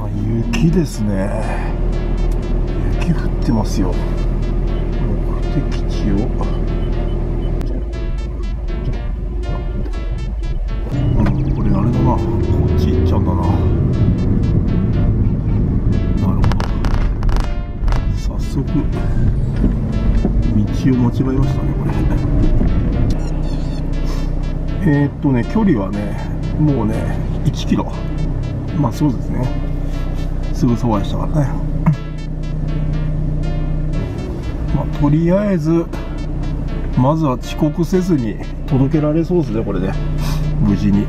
あ雪ですね。雪降ってますよ。目的地を。うんこれあれだな。こっち行っちゃうんだな。なるほど。早速道を間違えましたねこれ。えー、っとね距離はねもうね1キロ。まあそうですね。すぐそばでしたからね。まあとりあえずまずは遅刻せずに届けられそうですねこれで。無事に。い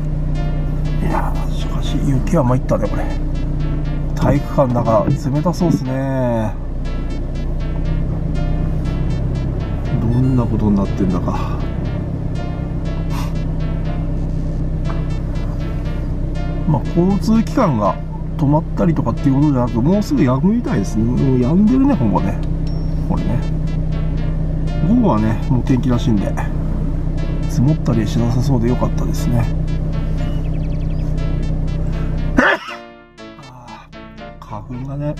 やしかし雪は参ったねこれ。体育館だから冷たそうですね。どんなことになってんだか。まあ、交通機関が止まったりとかっていうことじゃなくもうすぐ止むみたいですね。もう止んでるねほぼね。これね。午後はねもう天気らしいんで積もったりしなさそうでよかったですね。あー花粉がね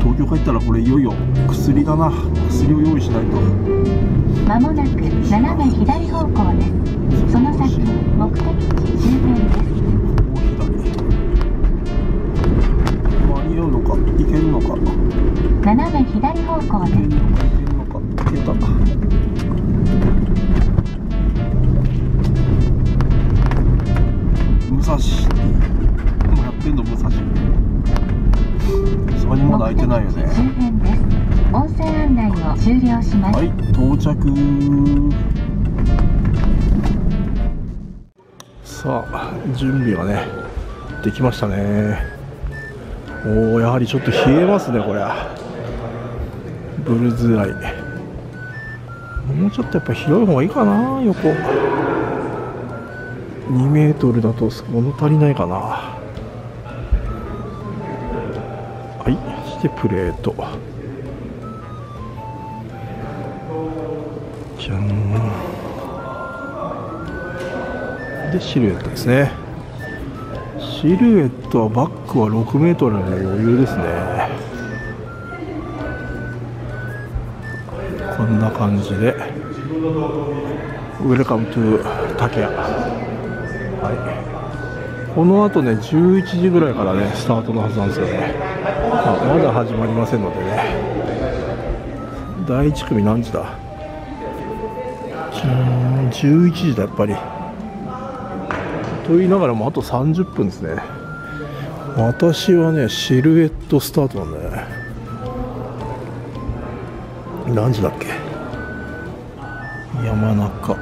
東京帰ったらこれいよいよ薬だな。薬を用意しないと。まもなく斜め左方向です。その先、目的地周辺です。斜め左方向です。武蔵もやってんの武蔵そこにまだ開いてないよね周辺です。音声案内を終了します。はい到着さあ準備がねできましたねおおやはりちょっと冷えますねこれブルズアイ。もうちょっとやっぱ広い方がいいかな横。2メートルだと物足りないかな。はいそしてプレート。じゃん。でシルエットですね。シルエットはバックは6メートルの余裕ですね。んな感じで。 Welcome to 竹谷はい。この後ね11時ぐらいからねスタートのはずなんですよね、まあまだ始まりませんのでね。第1組何時だ？11時だやっぱり。と言いながらもあと30分ですね。私はねシルエットスタートなんだよ何時だっけ？山中。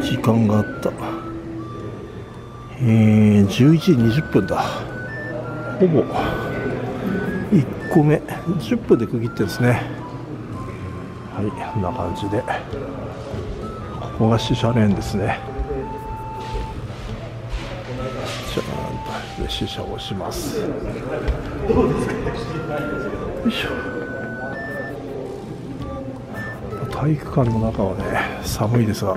時間があった。えー、11時20分だ。ほぼ。1個目。10分で区切ってですね。はいこんな感じで。ここが試車レーンですね。じゃあで試車をします。よいしょ。体育館の中はね寒いですが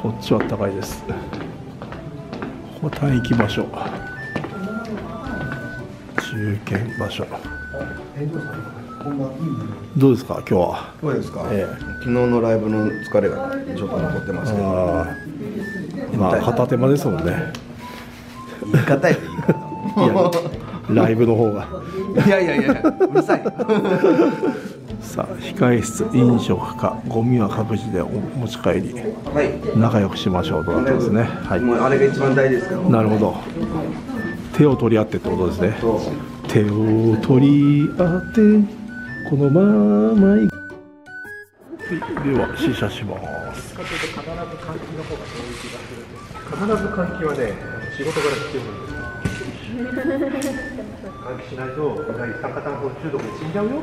こっちは暖かいです。ここ待機場所中堅場所。どうですか今日は？そうですか、え昨日のライブの疲れがちょっと残ってますけど。まあ片手間ですもんね。言い方やで言い方。ライブの方が。いやいやいやうるさいさあ控室飲食かゴミは各自でお持ち帰りはい。仲良くしましょうとなってますね。はい。もうあれが一番大事ですから。なるほど。手を取り合ってってことですね。そう手を取り合ってこのままい。では試写します。必ず換気の方がそういがす。る必ず換気はね仕事から必要なんです。換気しないとやはり一酸化炭素中毒で死んじゃうよ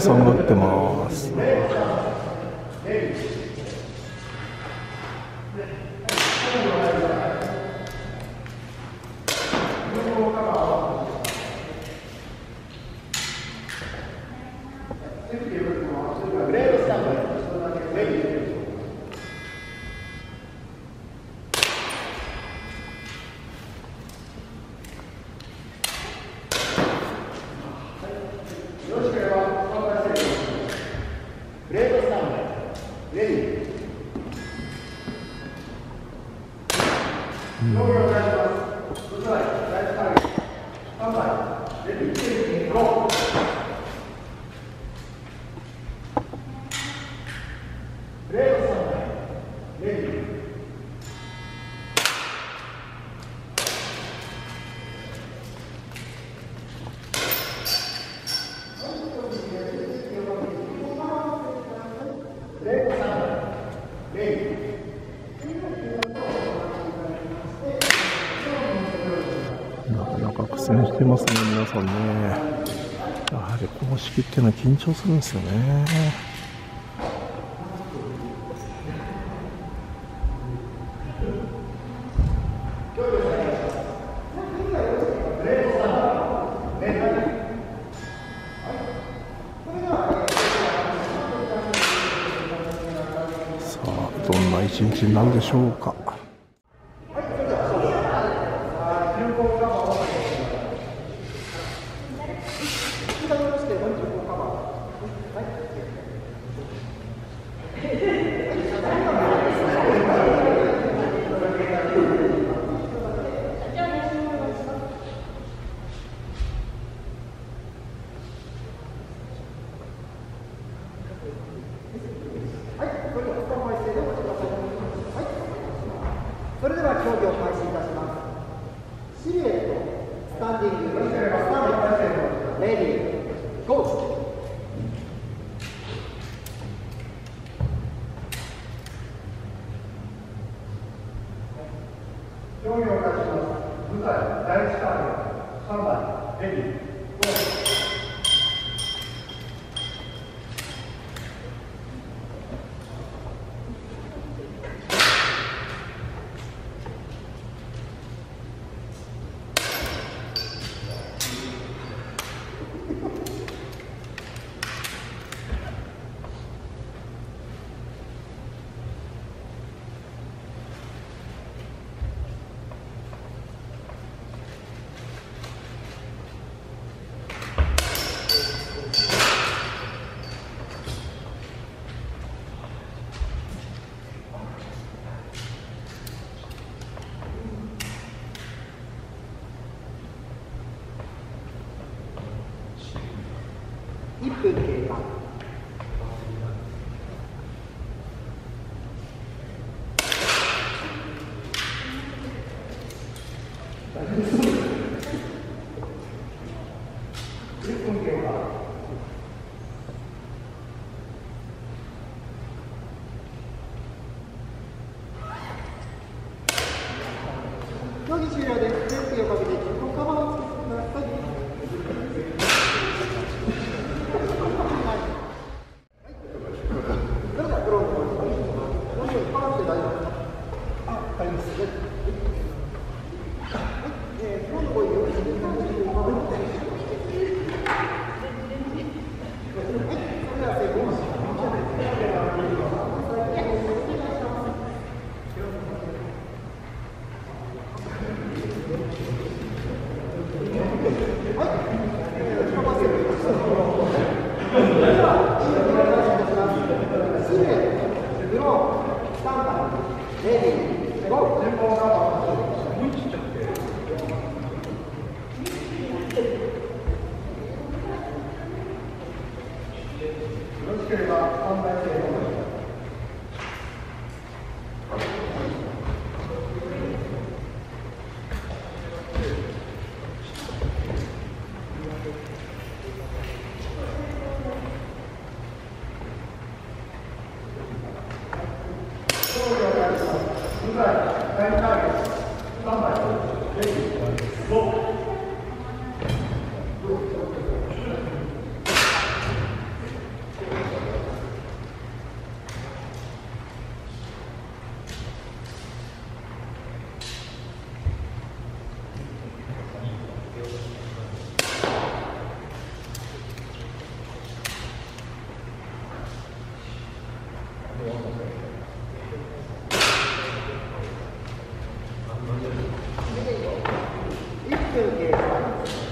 さんがってますうん。ますね、皆さんね。やはり公式っていうのは緊張するんですよね。さあ、どんな一日になるでしょうか。あ、ありますね。Deus.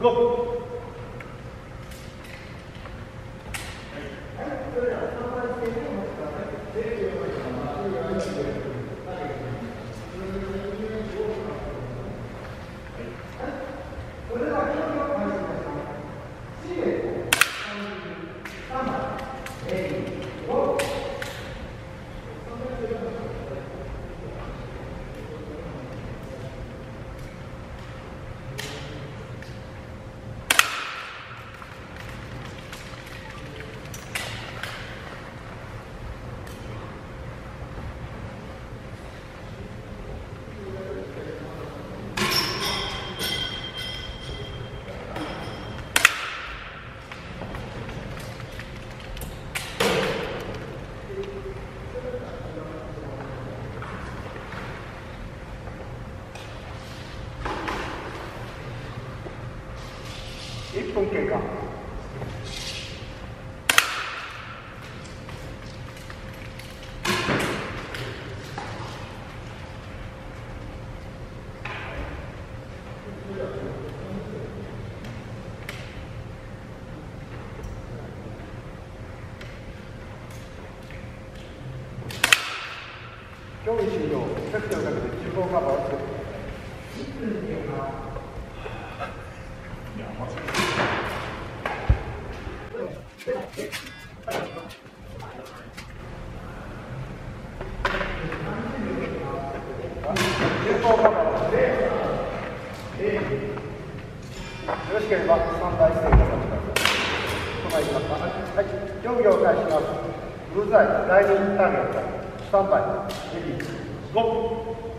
5今経が競技終了。セクションだけで中カバー第2ターゲット、スタンバイ、レディー、ゴー。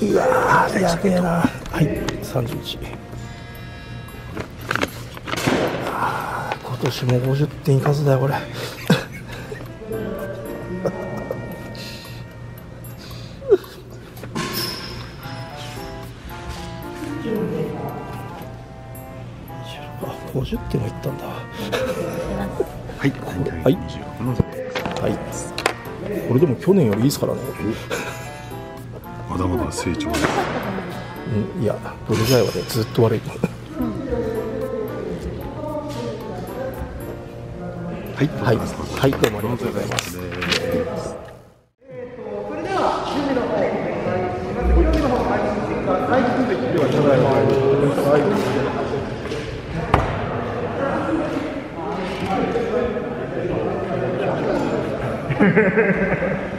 うわーやべえな。はい31あー今年も50点いかずだよこれ。あ50点はいったんだ。はい、はい去年よりいいですからね。まだまだ成長うんいやブルーザイはねずっと悪い。はい、はい、はい、どうもありがとうございます。それでは準備の方、泳ぎの方開始してください。では、ただいま。はい。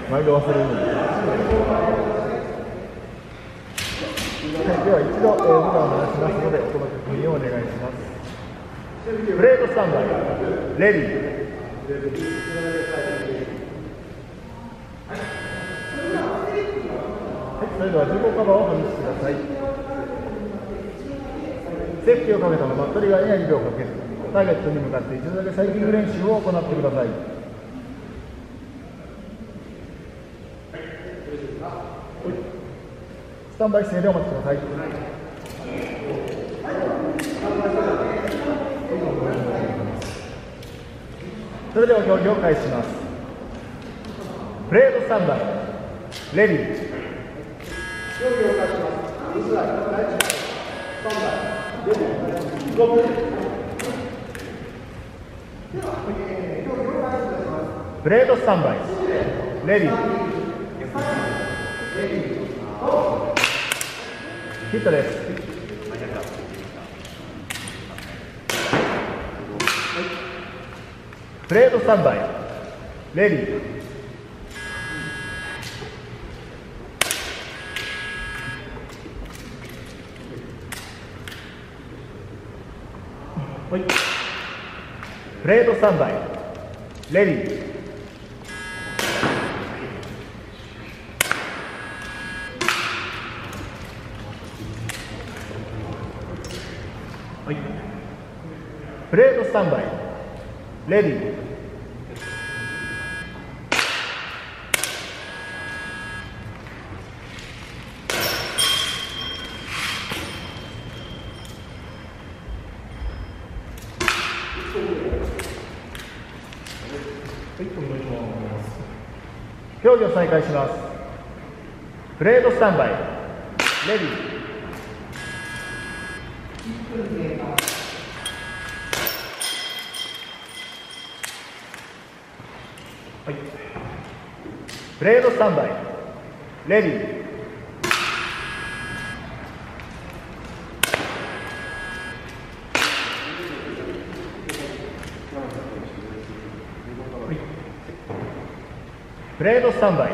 毎度忘れるので。では一度、えー、ボタンを鳴らしますので、お届けをお願いします。プレートスタンバイ、レディー。それでは重厚カバーを外してください。セーフティーをかけたままトリガーには指をかけずターゲットに向かって一度だけサイクリング練習を行ってください。スタンバイ姿勢でお待ちください。それでは競技を開始します。プレートスタンバイレディープレートスタンバイレディーヒットです。プレートスタンバイ。レディー。はい。プレートスタンバイ。レディー。はい。プレートスタンバイ。レディー競技を再開します。プレートスタンバイ。レディー。はい。プレートスタンバイ。レディー。プレードスタンバイ。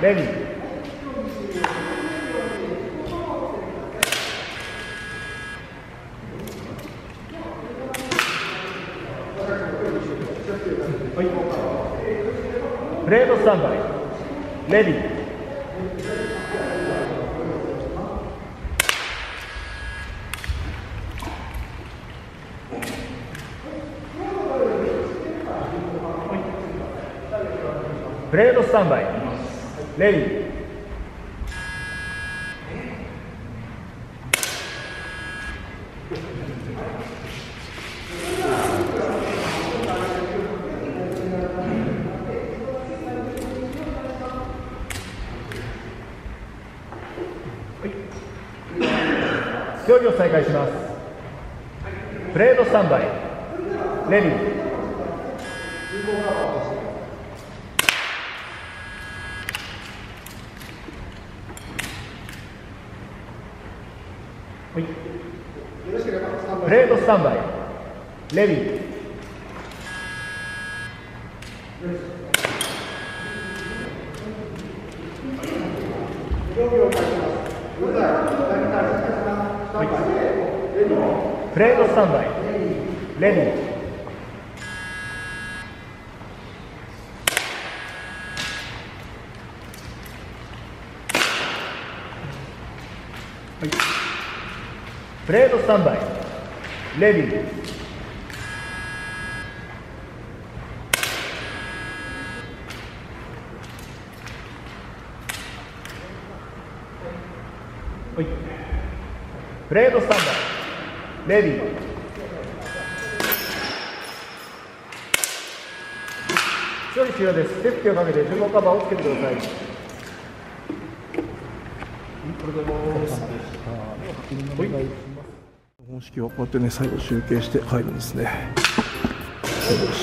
レディー。プレードスタンバイ。レディー。スタンバイ。レディー競技を再開しますプレートスタンバイレディープレートスタンバイレディープレートスタンバイ。レディープレートスタンバイ。レディープレートスタンバイ。レディー。処理終了です。セーフティーをかけて重厚カバーをつけてください。本式はこうやってね最後集計して帰るんですね。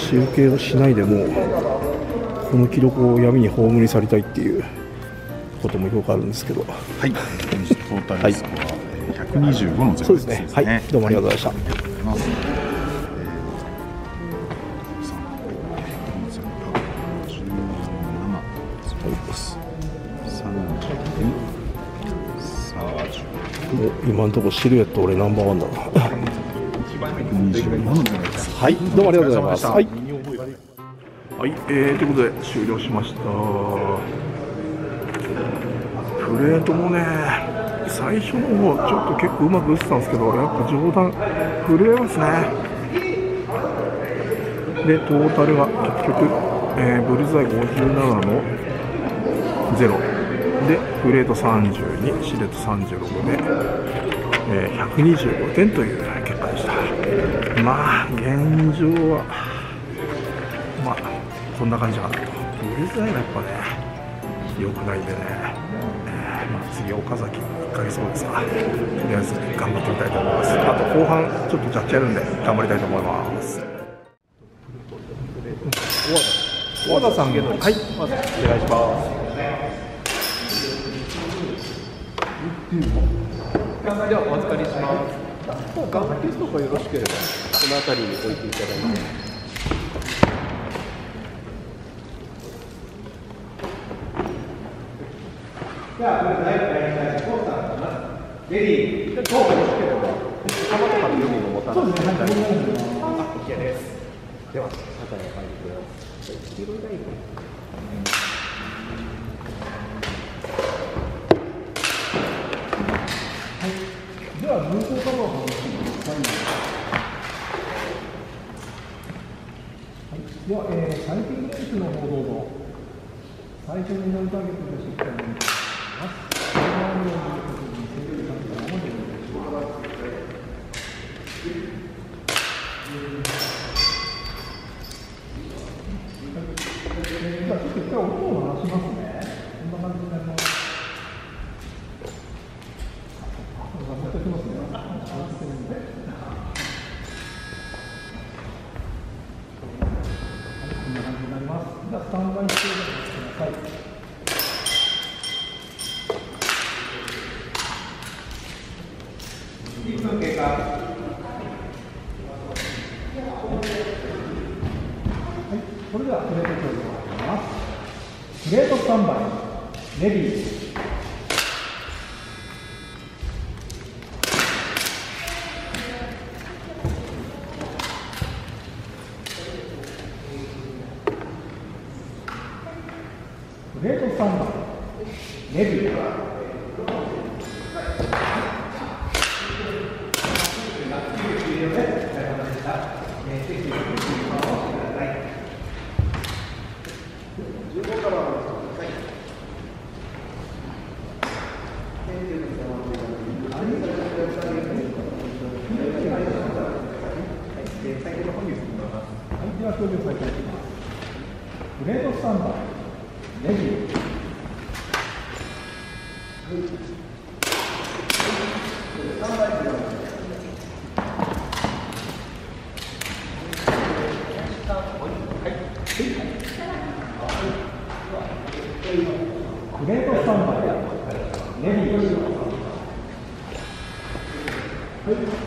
集計をしないでもこの記録を闇に葬り去りたいっていうこともよくあるんですけど。はい、本日トータルスコア、えー125のゼロですね。はい。どうもありがとうございました。今のところシルエット俺ナンバーワンだなはいどうもありがとうございますはい、はいえー、ということで終了しましたプレートもね最初の方ちょっと結構うまく打ってたんですけどやっぱ上段震えますね。でトータルが結局、えーブルザイ57の0でプレート32シレット36で、えー125点という結果でした。まあ現状はまあこんな感じかなと。ブルザイがやっぱね良くないんでね、えーまあ、次岡崎。1ヶ月後ですか？とりあえず頑張ってみたいと思います。あと後半ちょっとジャッジやるんで頑張りたいと思います。小和田さん。はいお願いしますではお預かりします。ガンケースとかよろしければ、この辺りに置い。てい。ただいて。レディー、じゃあ、よろしければ、玉とかの予備のボタンそうですね、はい、あ、OK です。では、中に入ってください。黄色いラインでは、無効カバーをしてください。はい、では、えー、最近練習の方どうぞ。最初に乗るターゲットはい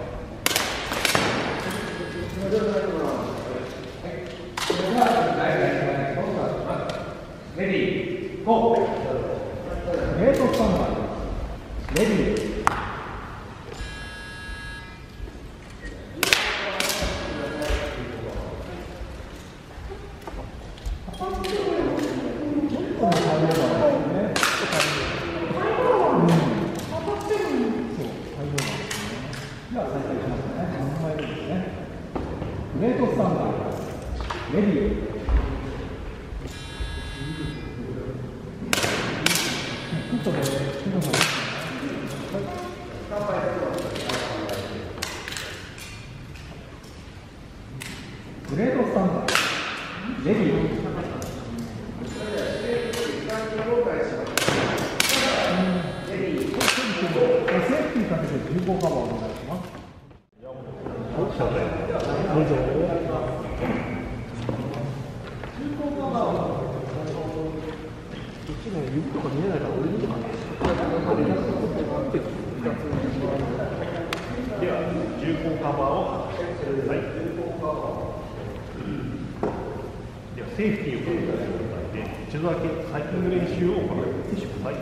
ではセーフティーを確認した状態で一度だけサイクリング練習を行ってください。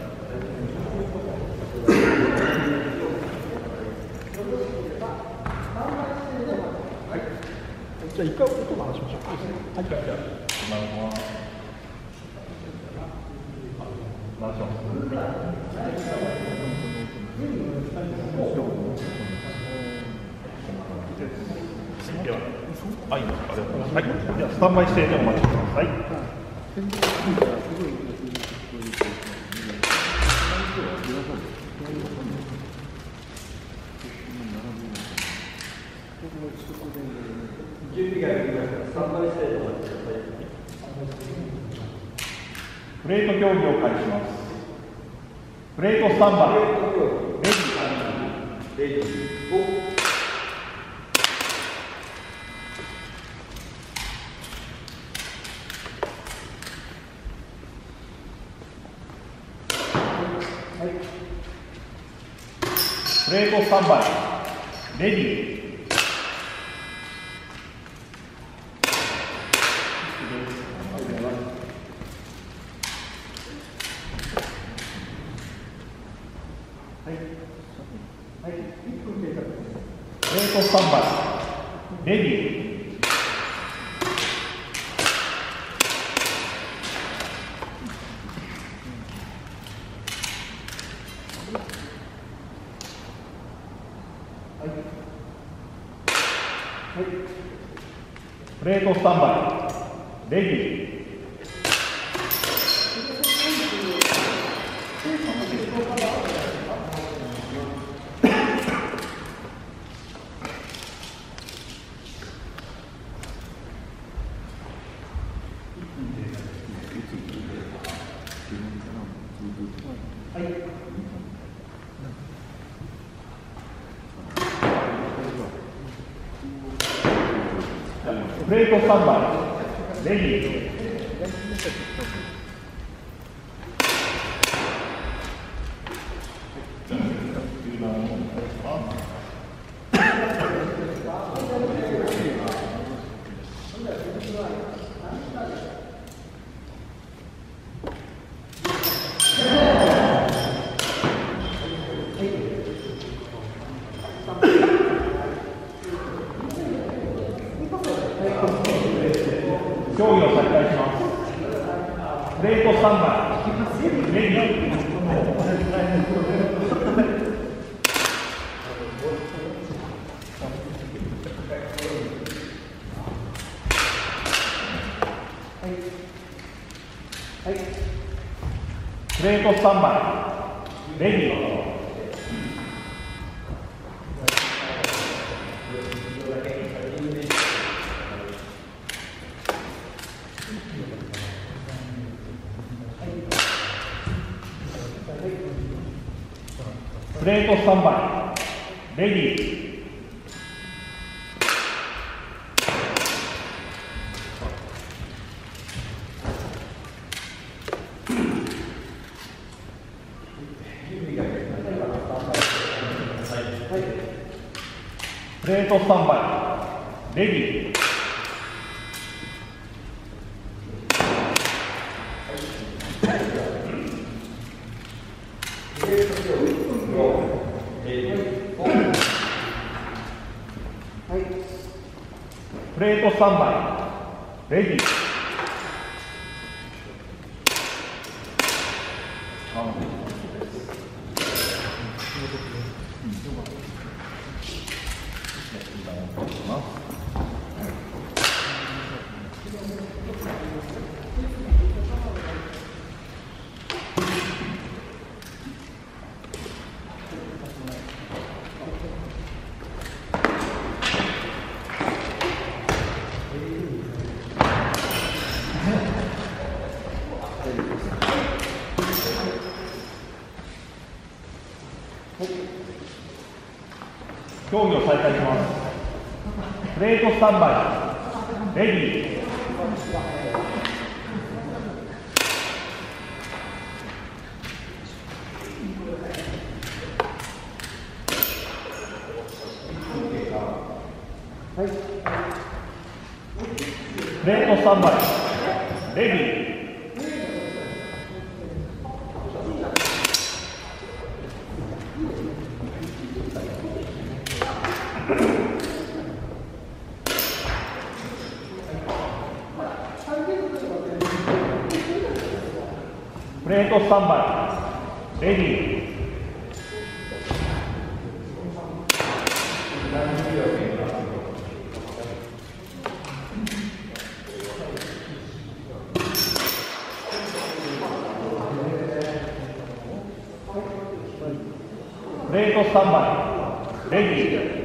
じゃあ一回音を鳴らしましょう。では、はい、ありがとうござい。ます。はい、ではスタンバイしてお待ちください。プレート競技を開始します。プレートスタンバイ。レディー。プレートスタンバイ。レディー。プレートスタンバイ。レディー。プレートスタンバイ。レディープレートスタレートスタンバイ。レディー。プレートスタンバイ。レディー競技を再開しますプレートスタンバイレディープレートスタンバイレディープレートスタンバイ。レディー。プレートスタンバイ。レディー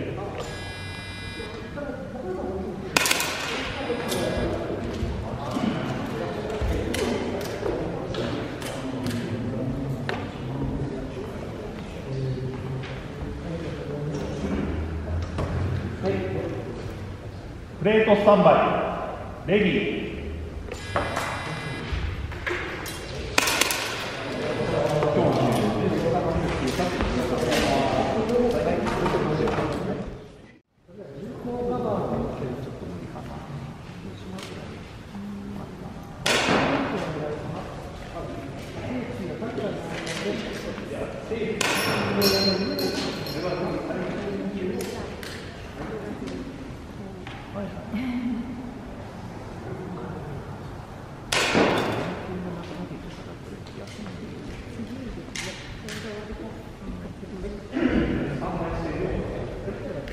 プレートスタンバイレディー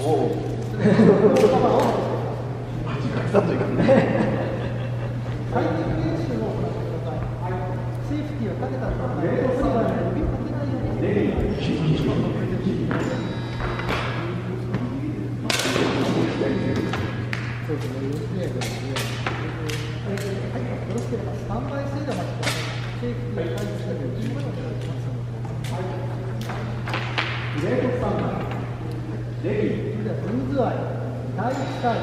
おおか、い、セーフティをかけたーにかけないようにしてそ、け、よれスタンバイ制度をちくださ。セーフティーを開始したので、15いします。い。レートスタンバイ。レディー、アイ、体育会、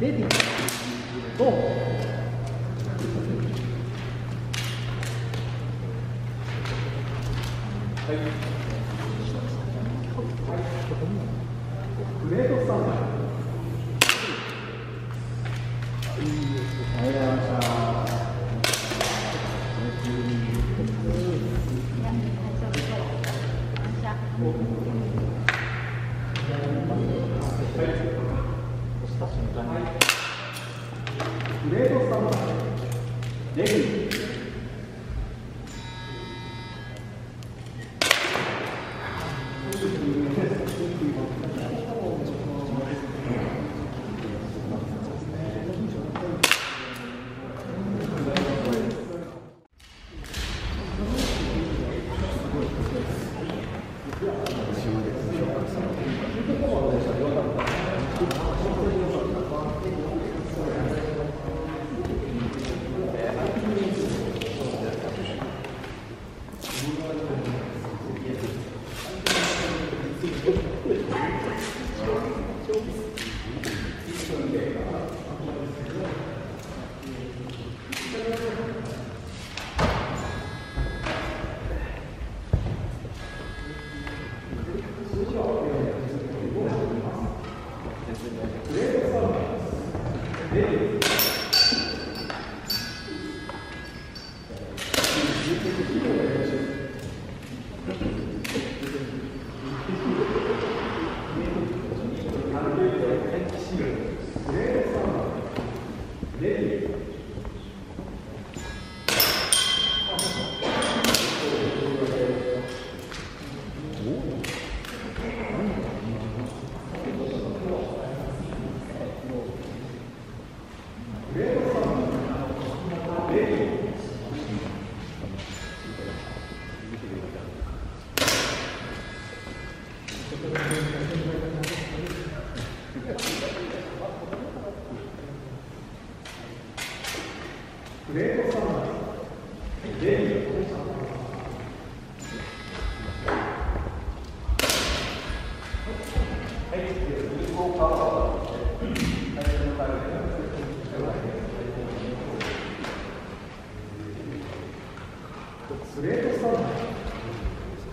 レディー、ゴー。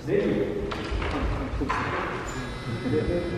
내일. 네.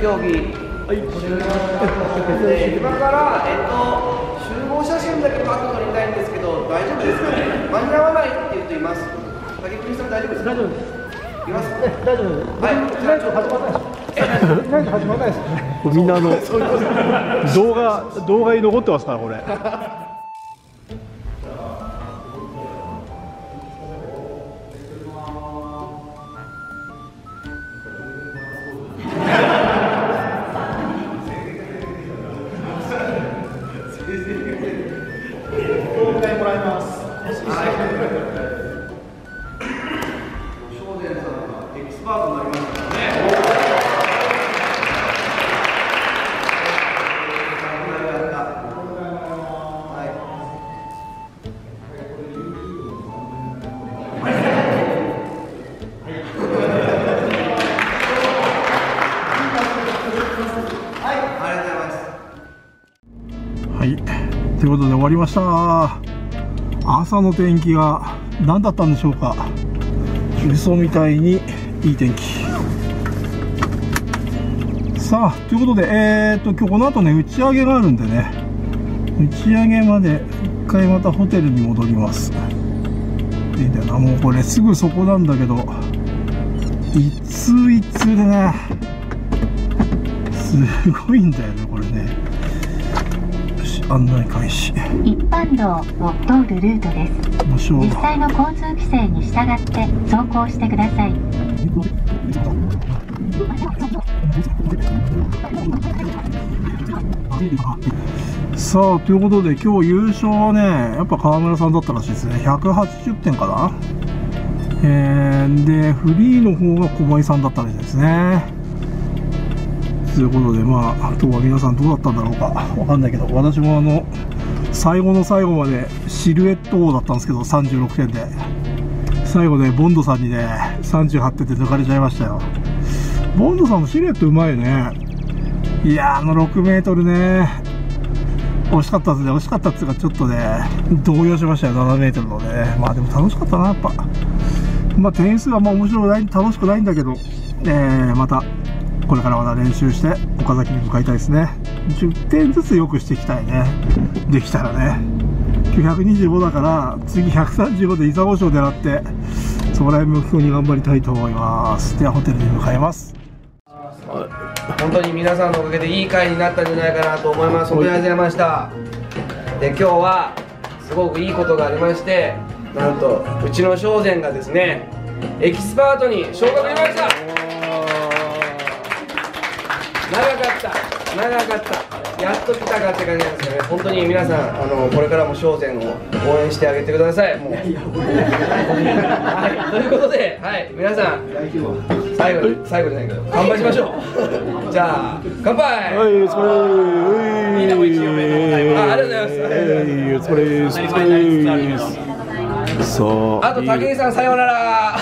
競技。はい。今から、えっと、集合写真だけパッと撮りたいんですけど大丈夫ですかね？間に合わないっていう人います？竹栗さん大丈夫ですか？大丈夫です。います？大丈夫？ですはい。じゃあちょっとこれ みんなあの動画動画に残ってますからこれ 朝の天気が何だったんでしょうか。嘘みたいにいい天気。さあということでえー、っと今日この後ね打ち上げがあるんでね。打ち上げまで一回またホテルに戻ります。いいんだよな。もうこれすぐそこなんだけど一通一通でね。すごいんだよねこれね。案内開始。一般道を通るルートです。実際の交通規制に従って走行してください。さあということで今日優勝はねやっぱ川村さんだったらしいですね。180点かな。えー、でフリーの方が小林さんだったらしいですねということでまああとは皆さんどうだったんだろうか。わかんないけど私もあの最後の最後までシルエット王だったんですけど36点で。最後ねボンドさんにね38点で抜かれちゃいましたよ。ボンドさんもシルエットうまいね。いやあの6メートルね。惜しかったですね。惜しかったっていうかちょっとね動揺しましたよ。7メートルのね。まあでも楽しかったなやっぱ。まあ点数はまあ面白くない楽しくないんだけど。えー、また。これからまた練習して岡崎に向かいたいですね。10点ずつ良くしていきたいね。できたらね。標125だから次135で伊佐五賞狙ってそこら辺目標に頑張りたいと思います。ではホテルに向かいます。本当に皆さんのおかげでいい会になったんじゃないかなと思います。本当にありがとうございました。で今日はすごくいいことがありましてなんとうちの商膳がですねエキスパートに昇格しました。長かった。長かった。やっと来たかって感じなんですけどね。本当に皆さんあのこれからも商膳を応援してあげてください。もう。はい。ということではい。皆さん最後に最後じゃないけど乾杯しましょう。じゃあ乾杯。はいお疲れみんなも一あありがとうございます。はい。お疲れお疲れそうあと武井さんさようなら。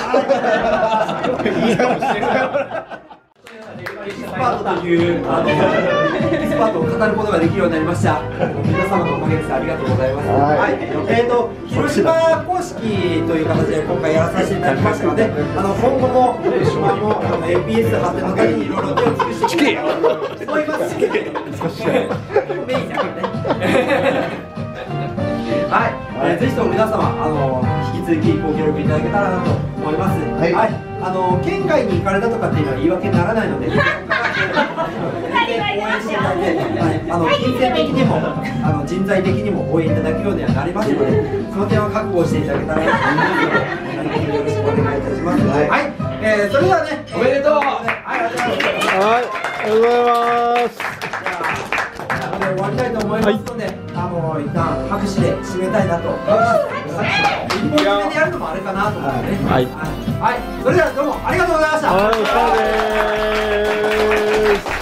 エキスパートというあのエキスパートを語ることができるようになりました。皆様のおかげです。ありがとうございます。はい。えっ、と広島公式という形で今回やらさせていただきましたので、あの今後も広島もあの APS 発展のためにいろいろ手を尽くしていきたいと思います。メインだからね。はい、えーぜひとも皆様、あの引き続きご協力いただけたらなと思います。はい、あの県外に行かれたとかっていうのは言い訳にならないので。応援していただいて、はい、あの金銭的にもあの人材的にも応援いただくようにはなりますので、その点は覚悟していただけたらなと思いますので、よろしくお願いいたします。はい、えーそれではね、おめでとうはい、ありがとうございます。はいありがとうございますで終わりたいと思いますので、はい、あの一旦拍手で締めたいなと。一本締めでやるのもあれかなと思ってね。はい、はい、はい、それではどうもありがとうございました、はい